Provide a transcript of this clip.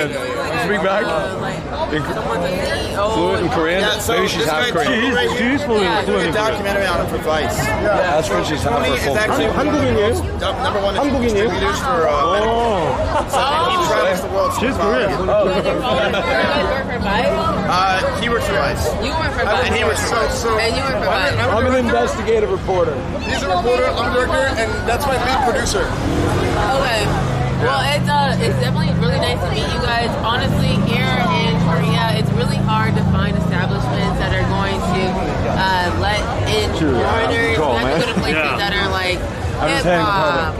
Korean. Speak back. In, fluent in Korean. Yeah, so Maybe she's this half guy- Korean. She's- she's fluent, Yeah, fluent a in Korean. documentary on him for Vice. That's when she's half Tony her is full actually Korean. 한국인이에요? Num- number one 한국인이에요? distributors for uh, medical. So he travels the world. She's Korean. You guys work for Vice? Uh, he works for Vice. You work for Uh, Vice. and he works for Vice. And you work for Vice. I'm an investigative reporter. He's a reporter, I'm a director, and that's my lead producer. Okay. Well, it's uh, it's definitely really nice to meet you guys. Honestly, here in Korea, it's really hard to find establishments that are going to uh, let in True. foreigners. Cool, you have to go to places Yeah. that are like I'm just hip saying, hop